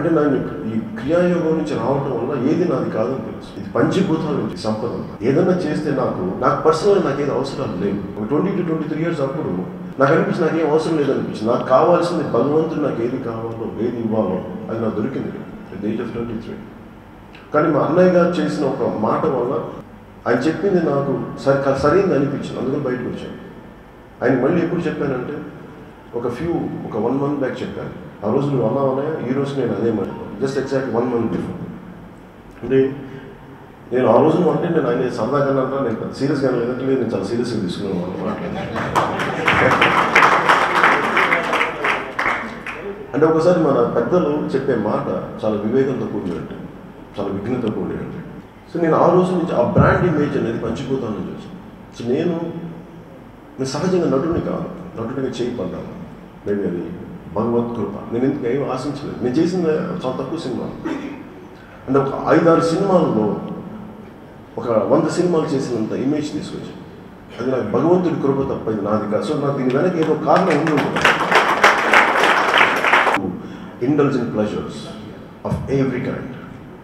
అంటే నేను ఈ క్రియాయోగం నుంచి రావడం వల్ల ఏది నాది కాదని తెలుసు. ఇది పంచభూతాల నుంచి సంపద. ఏదైనా చేస్తే నాకు నాకు పర్సనల్ నాకు ఏది అవసరాలు లేవు. ఒక twenty two twenty three years అప్పుడు నాకు అనిపించింది నాకేం అవసరం లేదనిపించింది. నాకు కావాల్సింది భగవంతుడు నాకు ఏది కావాలో ఏది ఇవ్వాలో అది నాకు దొరికింది. At age of twenty three కానీ మా అన్నయ్య గారు చేసిన ఒక మాట వల్ల ఆయన చెప్పింది నాకు సరి సరైంది అనిపించింది. అందుకని బయటకు వచ్చాను. ఆయన మళ్ళీ ఎప్పుడు చెప్పానంటే ఒక ఫ్యూ ఒక వన్ మంత్ బ్యాక్ చెప్పాను ఆ రోజు నువ్వు ఉన్నాయా? ఈ రోజు నేను అదే మాట just exact one month before అంటే నేను ఆ రోజు అంటే నేను ఆయన సరదాగా అన్నా నేను పెద్ద సీరియస్గా లేదంటే నేను చాలా సీరియస్గా తీసుకున్నాను అంటే ఒకసారి మన పెద్దలు చెప్పే మాట చాలా వివేకంతో కూడినట్టు చాలా విఘ్నతో కూడినట్టు. సో నేను ఆ రోజు నుంచి ఆ బ్రాండ్ ఇమేజ్ అనేది పంచిపోతానని చూసాను సో నేను నేను సహజంగా నటుడిని కాదు నటుడిగా చేయబడ్డాను. మేబీ అది భగవత్ కృప. నేను ఎందుకు ఏం ఆశించలేదు. నేను చేసిన చాలా తక్కువ సినిమాలు అంటే ఒక ఐదారు సినిమాల్లో ఒక వంద సినిమాలు చేసినంత ఇమేజ్ తీసుకొచ్చాను. అది నాకు భగవంతుడి కృప తప్ప ఇది నాది కాదు. సో నాకు దీని వెనక ఏదో కారణం ఉంది indulgent pleasures of every kind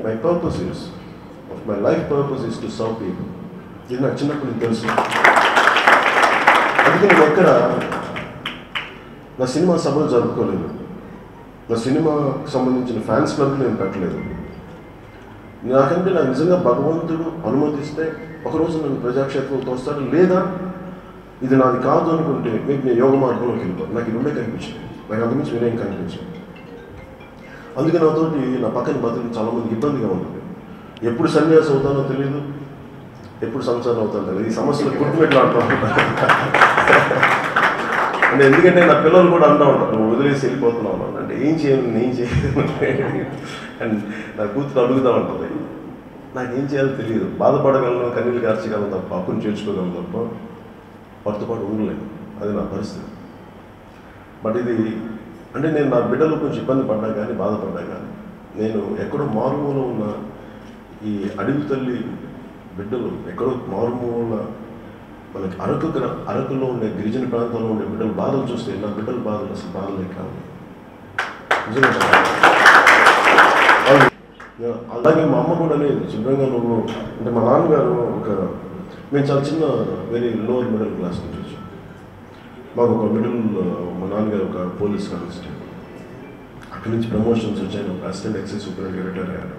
my purpose is of my life purpose is to serve people ఇది నాకు చిన్నప్పుడు తెలుసు. అందుకే నేను ఎక్కడ నా సినిమా సభలు జరుపుకోలేదు. నా సినిమాకు సంబంధించిన ఫ్యాన్స్ క్లబ్ నేను పెట్టలేదు. నాకంటే నాకు నిజంగా భగవంతుడు అనుమతిస్తే ఒకరోజు నన్ను ప్రజాక్షేత్రంతో వస్తాను లేదా? ఇది నాది కాదు అనుకుంటే మీకు నేను యోగ మార్గంలోకి వెళ్ళిపోతాను. నాకు ఇది ఉండే కనిపించింది. నాకు అంతకుమించి వేరేం కనిపించింది. అందుకే నాతోటి నా పక్కన బతుకు చాలామంది ఇబ్బందిగా ఉంటుంది. ఎప్పుడు సన్యాసం అవుతానో తెలియదు ఎప్పుడు సంసారం అవుతానో తెలియదు ఈ సమస్యలు గుర్తుపెట్లు ఆడుతూ ఉంటాను అంటే ఎందుకంటే నా పిల్లలు కూడా అంటూ ఉంటారు. నువ్వు వదిలేసి వెళ్ళిపోతున్నావు అంటే ఏం చేయను నేను చేయను అండ్ నా కూతురు అడుగుతూ ఉంటుంది. నాకు ఏం చేయాలో తెలియదు. బాధపడగలను కన్నీళ్ళు కార్చగలను తప్ప అప్పుని చేర్చుకోగలను తప్ప వాటితో పాటు ఉండలేను అది నా పరిస్థితి. బట్ ఇది అంటే నేను నా బిడ్డలు కొంచెం ఇబ్బంది పడ్డా కానీ బాధపడ్డా కానీ నేను ఎక్కడో మారుమూల ఉన్న ఈ అడవి తల్లి బిడ్డలు ఎక్కడో మారుమూల మనకి అరకు అరకులో ఉండే గిరిజన ప్రాంతంలో ఉండే బిడ్డల బాధలు చూస్తే నా బిడ్డల బాధలు అసలు బాధలే కాదు? అలాగే మా అమ్మ కూడా అనేది శుభ్రంగా నువ్వు అంటే మా నాన్నగారు ఒక మేము చాలా చిన్న వెరీ లోవర్ మిడిల్ క్లాస్ నుంచి వచ్చాం. మాకు ఒక మిడిల్ మా నాన్నగారు ఒక పోలీస్ కానిస్టేబుల్. అక్కడి నుంచి ప్రమోషన్స్ వచ్చాయి ఒక అసిస్టెంట్ ఎక్సైజ్ సూపరింటెండెంట్ రిటైర్ అయ్యారు.